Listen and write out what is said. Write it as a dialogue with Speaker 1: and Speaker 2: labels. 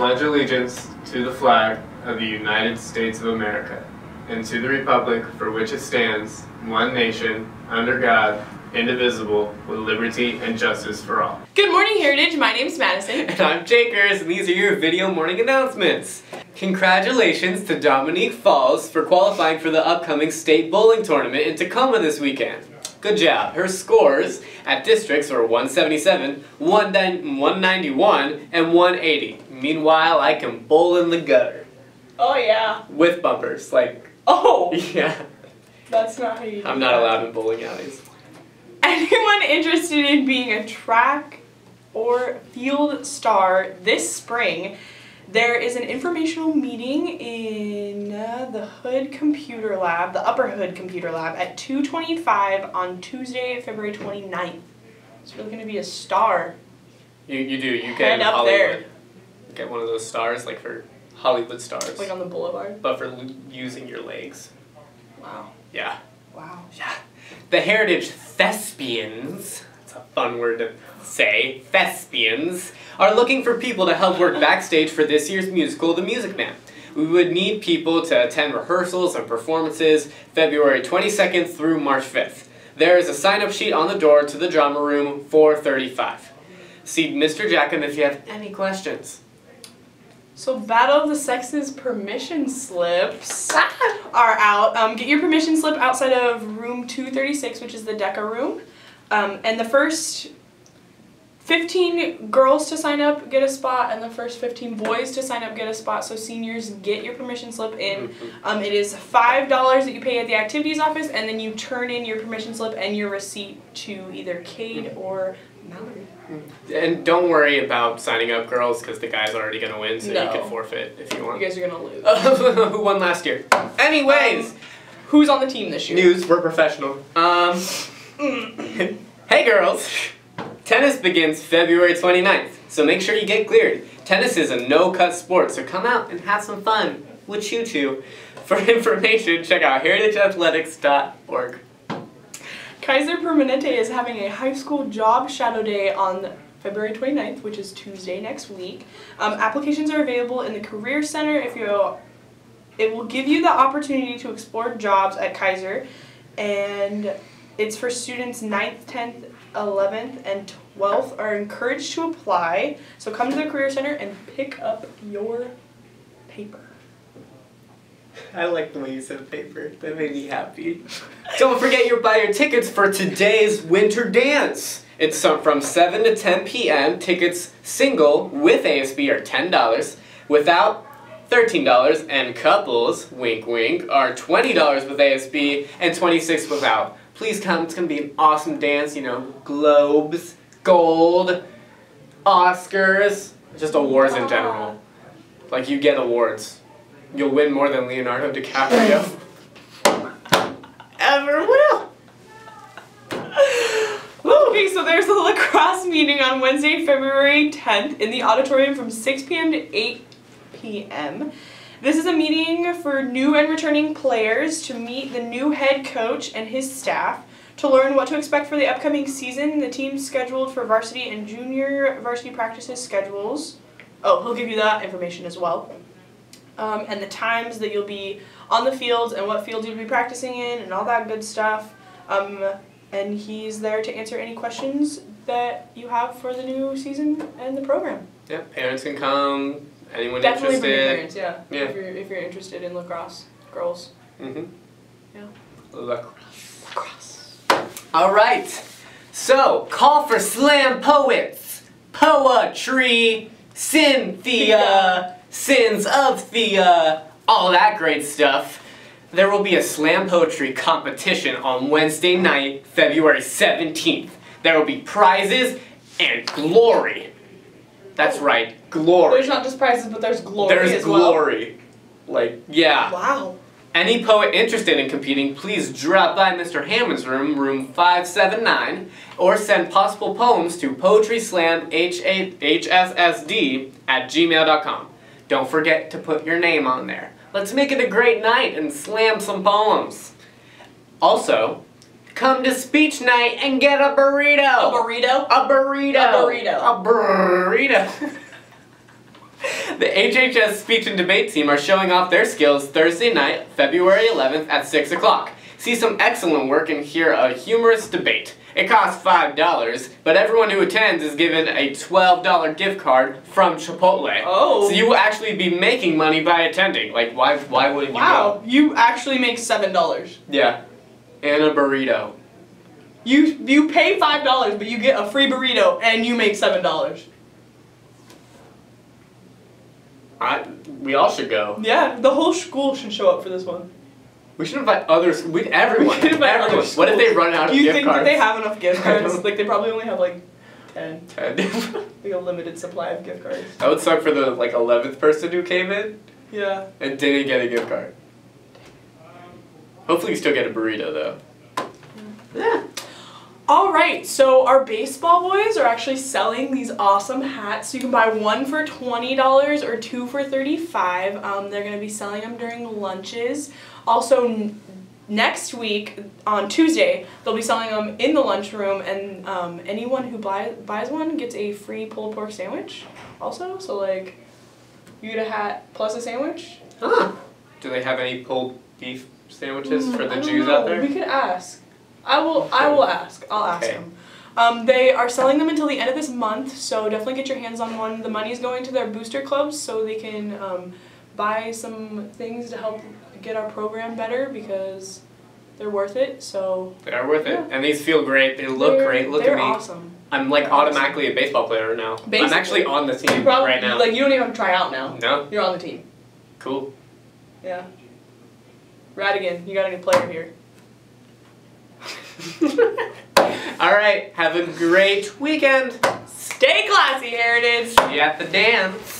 Speaker 1: pledge allegiance to the flag of the United States of America and to the republic for which it stands, one nation, under God, indivisible, with liberty and justice for all.
Speaker 2: Good morning, Heritage. My name's Madison.
Speaker 3: And I'm Jakers, and these are your video morning announcements. Congratulations to Dominique Falls for qualifying for the upcoming state bowling tournament in Tacoma this weekend. Good job. Her scores at districts were 177, 191, and 180. Meanwhile, I can bowl in the gutter.
Speaker 2: Oh, yeah.
Speaker 3: With bumpers, like,
Speaker 2: Oh,
Speaker 3: yeah.
Speaker 2: that's not how you do
Speaker 3: I'm not
Speaker 2: that.
Speaker 3: allowed in bowling alleys.
Speaker 2: Anyone interested in being a track or field star this spring, there is an informational meeting in uh, the Hood Computer Lab, the Upper Hood Computer Lab, at 225 on Tuesday, February 29th. It's really going to be a star.
Speaker 3: You, you do, you get
Speaker 2: up
Speaker 3: Hollywood.
Speaker 2: there.
Speaker 3: Get one of those stars, like for Hollywood stars.
Speaker 2: Like on the boulevard.
Speaker 3: but for using your legs.
Speaker 2: Wow.
Speaker 3: Yeah.
Speaker 2: Wow.
Speaker 3: Yeah. The Heritage Thespians, it's a fun word to say, Thespians, are looking for people to help work backstage for this year's musical, The Music Man. We would need people to attend rehearsals and performances February 22nd through March 5th. There is a sign-up sheet on the door to the drama room 435. See Mr. Jackham if you have any questions.
Speaker 2: So Battle of the Sexes permission slips are out. Um, get your permission slip outside of room 236, which is the DECA room. Um, and the first 15 girls to sign up get a spot, and the first 15 boys to sign up get a spot. So seniors get your permission slip in. Um, it is $5 that you pay at the activities office, and then you turn in your permission slip and your receipt to either Cade or Mallory.
Speaker 3: And don't worry about signing up, girls, because the guy's already going to win, so
Speaker 2: No.
Speaker 3: you can forfeit if you want You
Speaker 2: guys are gonna lose.
Speaker 3: Who won last year? Anyways,
Speaker 2: Um, Who's on the team this year?
Speaker 3: news, we're professional. Um, hey girls! Tennis begins February 29th, so make sure you get cleared. Tennis is a no-cut sport, so come out and have some fun with Choo Choo. For information, check out heritageathletics.org.
Speaker 2: Kaiser Permanente is having a high school job shadow day on February 29th, which is Tuesday next week. Um, applications are available in the Career Center if you. It will give you the opportunity to explore jobs at Kaiser, and it's for students 9th, 10th, 11th, and 12th are encouraged to apply. So come to the Career Center and pick up your paper.
Speaker 3: I like the way you said paper. That made me happy. Don't forget you buy your tickets for today's winter dance. It's from 7 to 10 p.m. Tickets single with ASB are $10, without $13, and couples, wink wink, are $20 with ASB and 26 without. Please come, it's gonna be an awesome dance, you know, globes, gold, Oscars, just awards in general. Like you get awards. You'll win more than Leonardo DiCaprio ever will.
Speaker 2: Okay, so there's a lacrosse meeting on Wednesday, February 10th in the auditorium from 6 p.m. to 8 p.m. This is a meeting for new and returning players to meet the new head coach and his staff to learn what to expect for the upcoming season. The team's scheduled for varsity and junior varsity practices schedules. Oh, he'll give you that information as well. Um, and the times that you'll be on the fields and what fields you'll be practicing in and all that good stuff. Um, and he's there to answer any questions that you have for the new season and the program.
Speaker 3: Yeah, parents can come. Anyone
Speaker 2: Definitely
Speaker 3: interested?
Speaker 2: parents, yeah.
Speaker 3: Yeah.
Speaker 2: If you're if you're interested in lacrosse, girls.
Speaker 3: Mm-hmm.
Speaker 2: Yeah.
Speaker 3: Lacrosse.
Speaker 2: Lacrosse.
Speaker 3: All right. So, call for slam poets, poetry, Cynthia, sins of Thea, all that great stuff. There will be a slam poetry competition on Wednesday night, February 17th. There will be prizes and glory. That's oh. right, glory.
Speaker 2: There's not just prizes, but there's glory
Speaker 3: There's
Speaker 2: as well.
Speaker 3: glory. Like, yeah.
Speaker 2: Wow.
Speaker 3: Any poet interested in competing, please drop by Mr. Hammond's room, room 579, or send possible poems to poetryslamhssd at gmail.com. Don't forget to put your name on there. Let's make it a great night and slam some poems. Also, come to speech night and get a burrito.
Speaker 2: A burrito.
Speaker 3: A burrito.
Speaker 2: A burrito.
Speaker 3: A burrito. The HHS speech and debate team are showing off their skills Thursday night, February 11th at 6 o'clock. See some excellent work and hear a humorous debate. It costs $5, but everyone who attends is given a $12 gift card from Chipotle.
Speaker 2: Oh.
Speaker 3: So you will actually be making money by attending. Like, why, why wouldn't you
Speaker 2: Wow, you actually make seven dollars.
Speaker 3: Yeah. And a burrito.
Speaker 2: You you pay five dollars, but you get a free burrito, and you make seven dollars.
Speaker 3: I, we all should go.
Speaker 2: Yeah, the whole school should show up for this one.
Speaker 3: We should invite others. We, everyone.
Speaker 2: We
Speaker 3: everyone.
Speaker 2: other
Speaker 3: What if they run out
Speaker 2: Do you think
Speaker 3: cards?
Speaker 2: that they have enough gift cards? like they probably only have like ten,
Speaker 3: Ten.
Speaker 2: like a limited supply of gift cards.
Speaker 3: that would suck for the like eleventh person who came in
Speaker 2: Yeah.
Speaker 3: and didn't get a gift card. Hopefully, you still get a burrito though. Yeah.
Speaker 2: All right, so our baseball boys are actually selling these awesome hats. So You can buy one for twenty dollars or two for thirty-five. Um, they're gonna be selling them during lunches. Also, next week on Tuesday, they'll be selling them in the lunchroom, and um, anyone who buy, buys one gets a free pulled pork sandwich. Also, so like, you get a hat plus a sandwich.
Speaker 3: Huh. Do they have any pulled beef sandwiches
Speaker 2: Mm,
Speaker 3: for the Jews
Speaker 2: know.
Speaker 3: out there?
Speaker 2: We could ask. I will. I will ask. I'll ask
Speaker 3: Okay.
Speaker 2: them. Um, they are selling them until the end of this month, so definitely get your hands on one. The money is going to their booster clubs, so they can um, buy some things to help get our program better because they're worth it. So
Speaker 3: They are worth it, and these feel great. They look
Speaker 2: they're-
Speaker 3: great. Look at me.
Speaker 2: awesome.
Speaker 3: I'm like
Speaker 2: They're awesome.
Speaker 3: automatically a baseball player now. I'm actually on the team
Speaker 2: probably
Speaker 3: right now.
Speaker 2: like you don't even have to try out now.
Speaker 3: no,
Speaker 2: You're on the team.
Speaker 3: cool.
Speaker 2: Yeah. Radigan, you got a new player here.
Speaker 3: All right, have a great weekend.
Speaker 2: Stay classy, Heritage.
Speaker 3: See you at the dance.